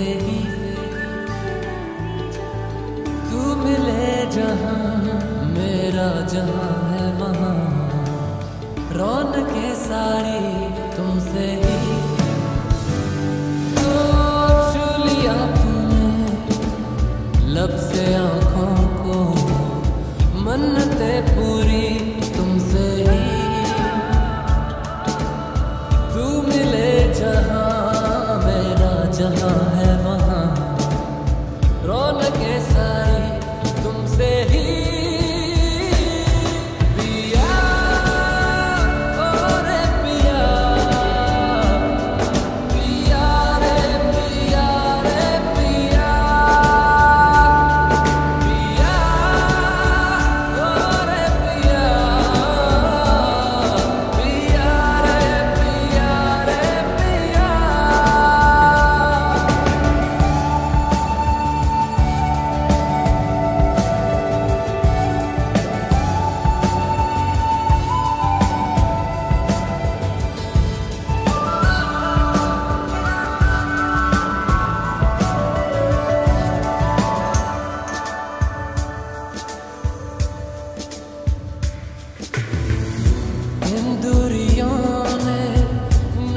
ही तू मिले जहाँ, मेरा जहाँ है वहाँ। के सारी तुमसे ही। तो लिया तूने, लब से आँखों forever.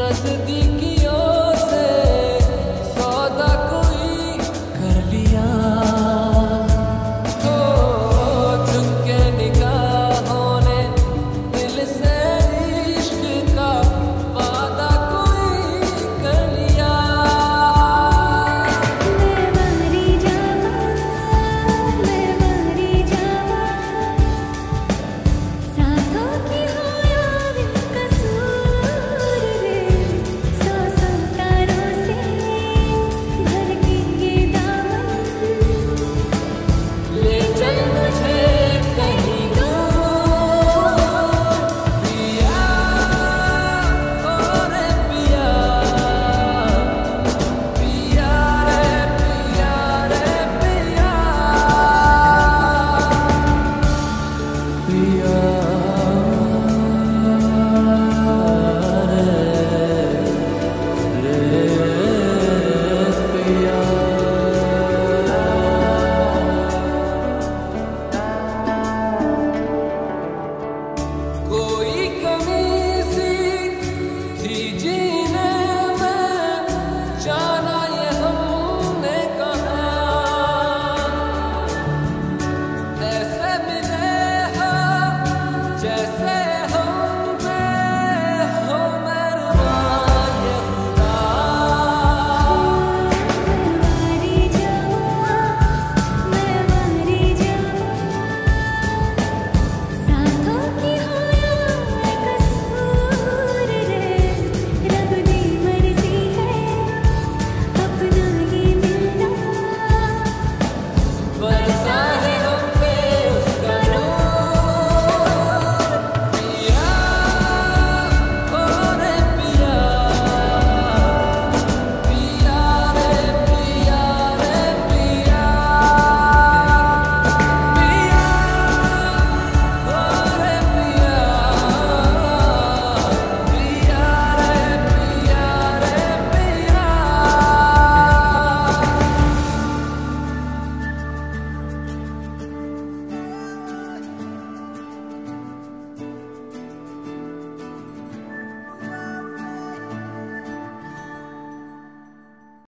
dia sedih the.